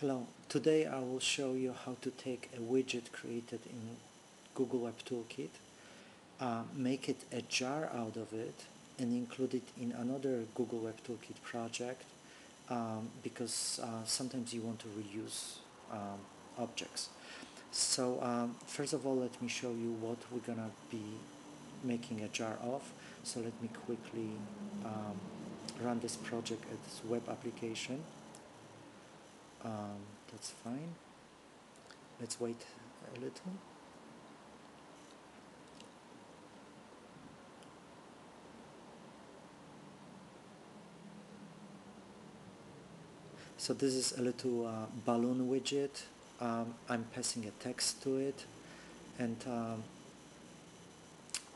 Hello, today I will show you how to take a widget created in Google Web Toolkit, uh, make it a jar out of it and include it in another Google Web Toolkit project um, because uh, sometimes you want to reuse um, objects. So um, first of all let me show you what we're gonna be making a jar of. So let me quickly um, run this project as web application um, that's fine. Let's wait a little. So this is a little uh, balloon widget. Um, I'm passing a text to it. And um,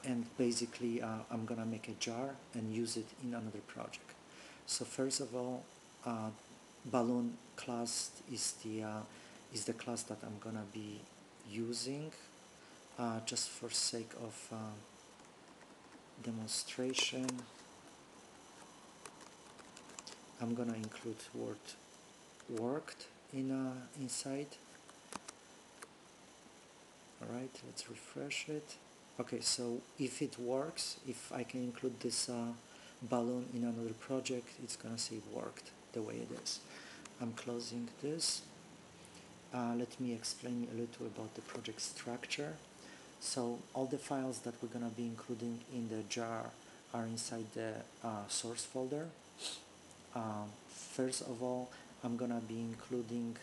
and basically uh, I'm gonna make a jar and use it in another project. So first of all uh, balloon class is the uh, is the class that I'm gonna be using uh, just for sake of uh, demonstration. I'm gonna include word worked in uh, inside. Alright let's refresh it. Okay so if it works if I can include this uh, balloon in another project it's gonna say worked the way it is I'm closing this. Uh, let me explain a little about the project structure. So all the files that we're going to be including in the jar are inside the uh, source folder. Uh, first of all, I'm going to be including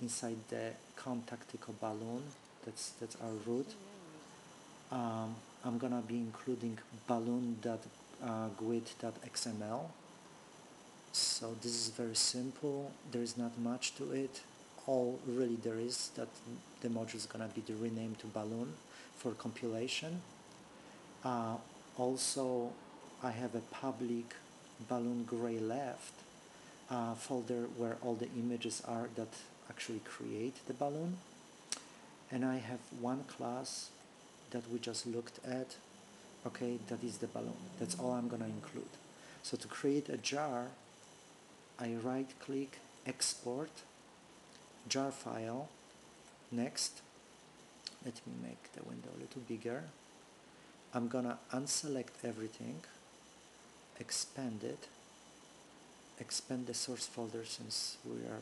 inside the contactico balloon, that's, that's our root. Um, I'm going to be including balloon.gwt.xml so this is very simple. There is not much to it. All really there is that the module is gonna be renamed to balloon for compilation. Uh, also I have a public balloon gray left uh, folder where all the images are that actually create the balloon. And I have one class that we just looked at. Okay that is the balloon. That's all I'm gonna include. So to create a jar I right click export jar file next. Let me make the window a little bigger. I'm gonna unselect everything expand it expand the source folder since we are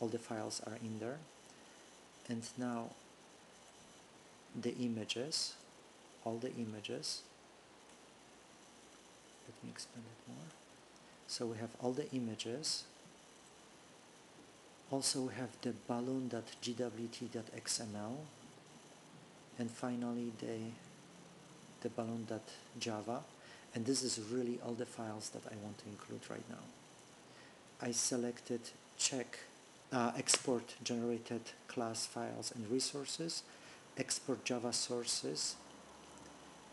all the files are in there. And now the images all the images. Let me expand it more so we have all the images. Also we have the balloon.gwt.xml and finally the the balloon.java and this is really all the files that I want to include right now. I selected check uh, export generated class files and resources export java sources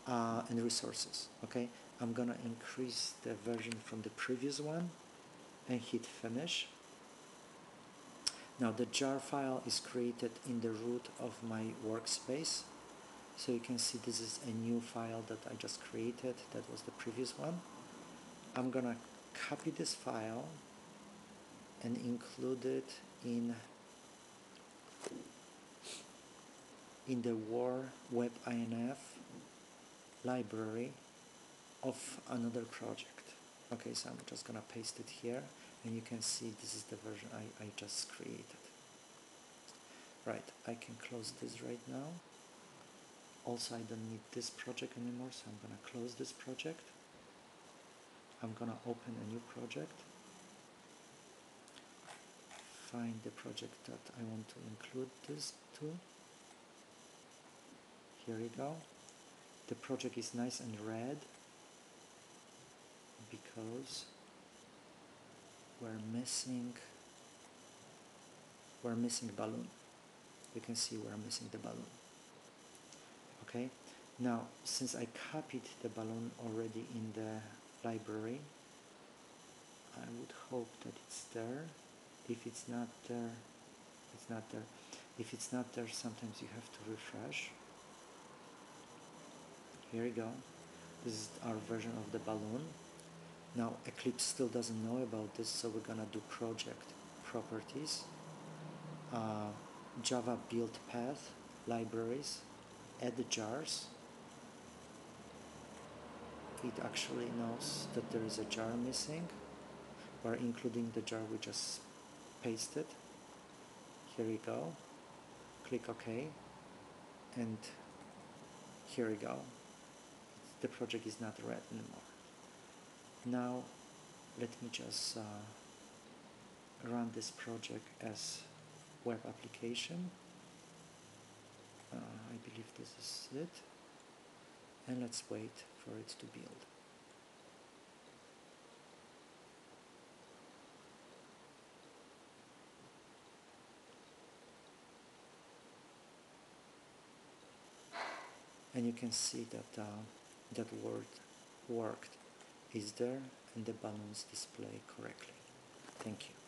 uh, and resources okay I'm gonna increase the version from the previous one and hit finish. Now the jar file is created in the root of my workspace. So you can see this is a new file that I just created. That was the previous one. I'm gonna copy this file and include it in in the war web INF library of another project. Okay so I'm just gonna paste it here and you can see this is the version I, I just created. Right I can close this right now. Also I don't need this project anymore so I'm gonna close this project. I'm gonna open a new project. Find the project that I want to include this to. Here we go. The project is nice and red because we're missing we're missing balloon. You can see we're missing the balloon. Okay? Now since I copied the balloon already in the library I would hope that it's there. If it's not there it's not there. If it's not there sometimes you have to refresh. Here we go. This is our version of the balloon now Eclipse still doesn't know about this, so we're gonna do project properties. uh, Java build path libraries, add jars. It actually knows that there is a jar missing. We're including the jar we just pasted. Here we go. Click OK. And here we go. The project is not red anymore. Now let me just uh, run this project as web application. Uh, I believe this is it. And let's wait for it to build. And you can see that uh, that word worked is there and the balance display correctly. Thank you.